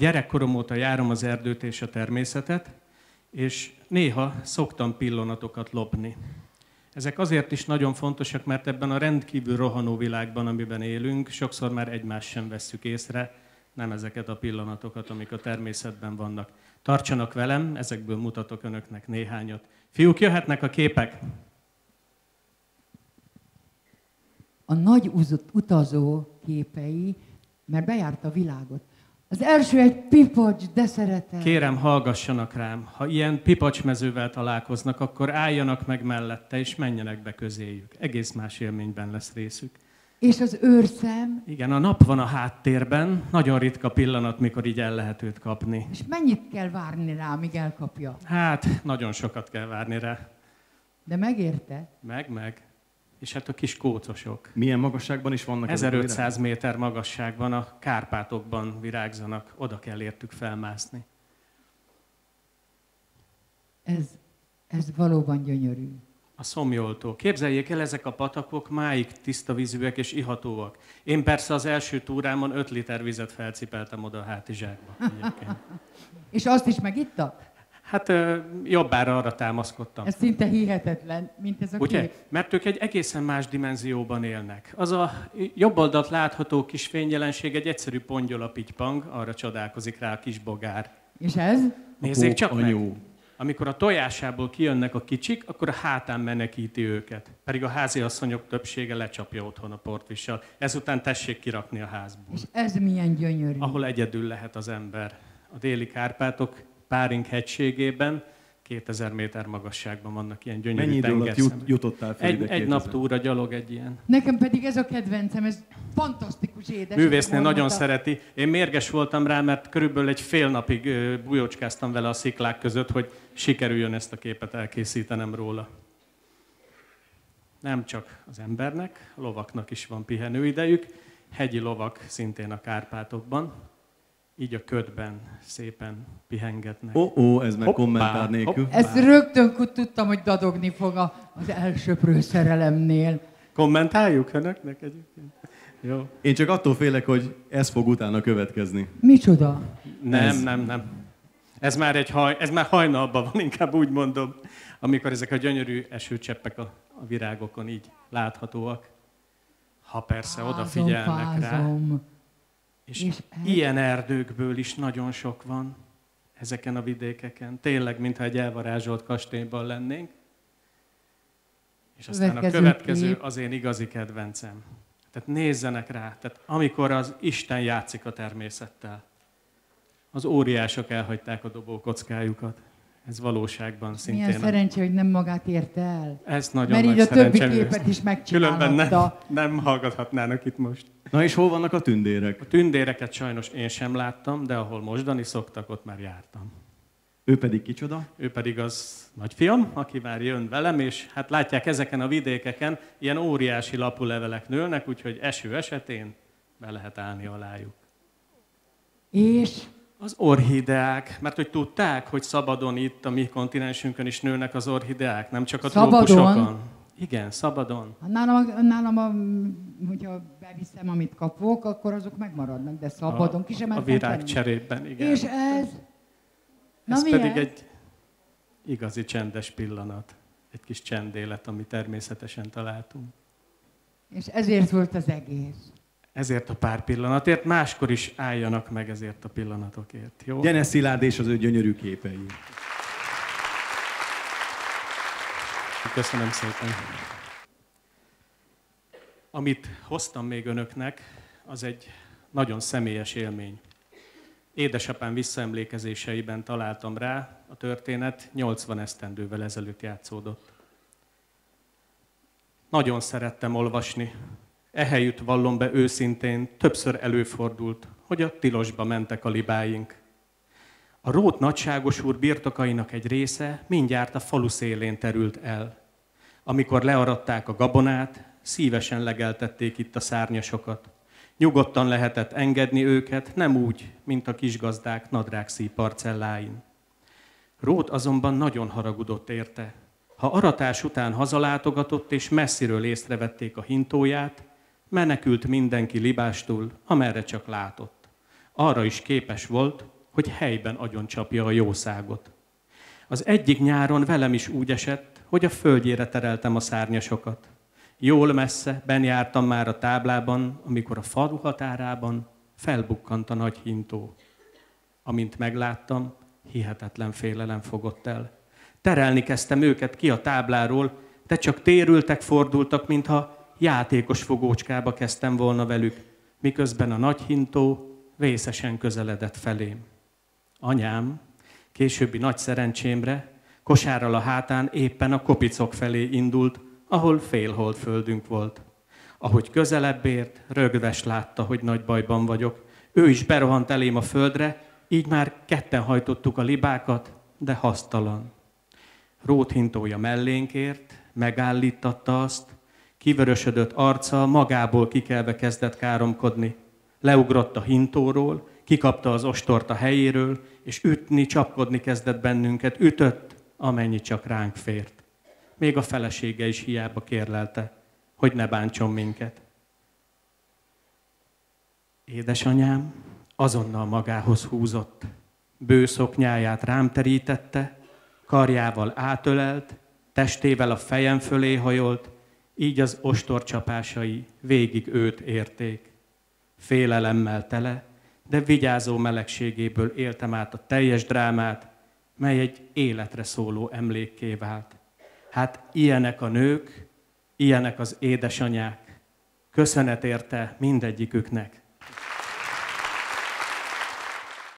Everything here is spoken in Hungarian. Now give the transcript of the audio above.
Gyerekkorom óta járom az erdőt és a természetet, és néha szoktam pillanatokat lopni. Ezek azért is nagyon fontosak, mert ebben a rendkívül rohanó világban, amiben élünk, sokszor már egymást sem vesszük észre, nem ezeket a pillanatokat, amik a természetben vannak. Tartsanak velem, ezekből mutatok önöknek néhányat. Fiúk, jöhetnek a képek? A nagy utazó képei, mert bejárta a világot. Az első egy pipacs, de szeretem. Kérem, hallgassanak rám. Ha ilyen pipacsmezővel találkoznak, akkor álljanak meg mellette, és menjenek be közéjük. Egész más élményben lesz részük. És az őrszem? Igen, a nap van a háttérben, nagyon ritka pillanat, mikor így el lehet őt kapni. És mennyit kell várni rá, amíg elkapja? Hát, nagyon sokat kell várni rá. De megérte? Meg, meg. És hát a kis kócosok. Milyen magasságban is vannak 1500 méter magasságban a Kárpátokban virágzanak, oda kell értük felmászni. Ez, ez valóban gyönyörű. A szomjoltó. Képzeljék el, ezek a patakok máig tiszta vízűek és ihatóak. Én persze az első túrámon 5 liter vizet felcipeltem oda a hátizsákba. és azt is megitta? Hát jobbára arra támaszkodtam. Ez szinte hihetetlen, mint ez a Ugye? kép. Mert ők egy egészen más dimenzióban élnek. Az a jobb oldalt látható kis fényjelenség egy egyszerű pongyolapitypang, arra csodálkozik rá a kis bogár. És ez? Nézzék csak anyu. meg! Amikor a tojásából kijönnek a kicsik, akkor a hátán menekíti őket. Pedig a háziasszonyok többsége lecsapja otthon a portvissal. Ezután tessék kirakni a házból. És ez milyen gyönyörű. Ahol egyedül lehet az ember. A déli Kárpátok Páring hegységében, 2000 méter magasságban vannak ilyen gyönyörű Mennyi idő alatt jut, jutottál fel Egy, egy nap túra gyalog egy ilyen. Nekem pedig ez a kedvencem, ez fantasztikus édes. Művésznél nagyon szereti. Én mérges voltam rá, mert körülbelül egy fél napig bujócskáztam vele a sziklák között, hogy sikerüljön ezt a képet elkészítenem róla. Nem csak az embernek, a lovaknak is van pihenőidejük. Hegyi lovak szintén a Kárpátokban így a ködben szépen pihengetnek. Ó, oh, oh, ez meg kommentár nélkül. Hoppá. Ezt rögtön tudtam, hogy dadogni fog az elsőprő szerelemnél. Kommentáljuk önöknek egyébként? Jó. Én csak attól félek, hogy ez fog utána következni. Micsoda? Nem, ez... nem, nem. Ez már, egy haj, ez már hajnalban van, inkább úgy mondom, amikor ezek a gyönyörű esőcseppek a, a virágokon így láthatóak. Ha persze fázom, odafigyelnek fázom. rá. És, és ilyen erdőkből is nagyon sok van ezeken a vidékeken. Tényleg, mintha egy elvarázsolt kastélyban lennénk. És aztán következő a következő kép. az én igazi kedvencem. Tehát nézzenek rá. Tehát amikor az Isten játszik a természettel, az óriások elhagyták a dobókockájukat. Ez valóságban szintén. Milyen szerencsé, hogy nem magát érte el. Ez nagyon Mert nagy így a többi képet is megcsinálta. Különben nem, nem hallgathatnának itt most. Na és hol vannak a tündérek? A tündéreket sajnos én sem láttam, de ahol mosdani szoktak, ott már jártam. Ő pedig kicsoda? Ő pedig az nagyfiam, aki már jön velem, és hát látják ezeken a vidékeken, ilyen óriási lapulevelek nőnek, úgyhogy eső esetén be lehet állni alájuk. És az orhideák, mert hogy tudták, hogy szabadon itt a mi kontinensünkön is nőnek az orhideák, nem csak a szabadon? trópusokon. Igen, szabadon. Nálam, nálam a, hogyha beviszem, amit kapok, akkor azok megmaradnak, de szabadon ki sem A virág cserében, igen. És ez? Na ez milyen? pedig egy igazi csendes pillanat. Egy kis csendélet, ami természetesen találtunk. És ezért volt az egész ezért a pár pillanatért, máskor is álljanak meg ezért a pillanatokért. Jó? Gyene Szilárd és az ő gyönyörű képei. Köszönöm szépen. Amit hoztam még önöknek, az egy nagyon személyes élmény. Édesapám visszaemlékezéseiben találtam rá, a történet 80 esztendővel ezelőtt játszódott. Nagyon szerettem olvasni Ehelyütt vallom be őszintén, többször előfordult, hogy a tilosba mentek a libáink. A rót nagyságos úr birtokainak egy része mindjárt a falu szélén terült el. Amikor learadták a gabonát, szívesen legeltették itt a szárnyasokat. Nyugodtan lehetett engedni őket, nem úgy, mint a kisgazdák nadrágszí parcelláin. Rót azonban nagyon haragudott érte. Ha aratás után hazalátogatott és messziről észrevették a hintóját, Menekült mindenki libástul, amerre csak látott. arra is képes volt, hogy helyben agyoncsapja a jószágot. Az egyik nyáron velem is úgy esett, hogy a földjére tereltem a szárnyasokat. Jól messze, ben jártam már a táblában, amikor a falu határában felbukkant a nagy hintó. Amint megláttam, hihetetlen félelem fogott el. Terelni kezdtem őket ki a tábláról, de csak térültek, fordultak, mintha játékos fogócskába kezdtem volna velük, miközben a nagy hintó vészesen közeledett felém. Anyám, későbbi nagy szerencsémre, kosárral a hátán éppen a kopicok felé indult, ahol félhold földünk volt. Ahogy közelebb ért, rögves látta, hogy nagy bajban vagyok. Ő is berohant elém a földre, így már ketten hajtottuk a libákat, de hasztalan. Róthintója mellénk ért, megállítatta azt, kivörösödött arca magából kikelve kezdett káromkodni. Leugrott a hintóról, kikapta az ostort a helyéről, és ütni, csapkodni kezdett bennünket, ütött, amennyi csak ránk fért. Még a felesége is hiába kérlelte, hogy ne bántson minket. Édesanyám azonnal magához húzott, bőszoknyáját rám terítette, karjával átölelt, testével a fejem fölé hajolt, így az ostorcsapásai végig őt érték. Félelemmel tele, de vigyázó melegségéből éltem át a teljes drámát, mely egy életre szóló emlékké vált. Hát ilyenek a nők, ilyenek az édesanyák. Köszönet érte mindegyiküknek.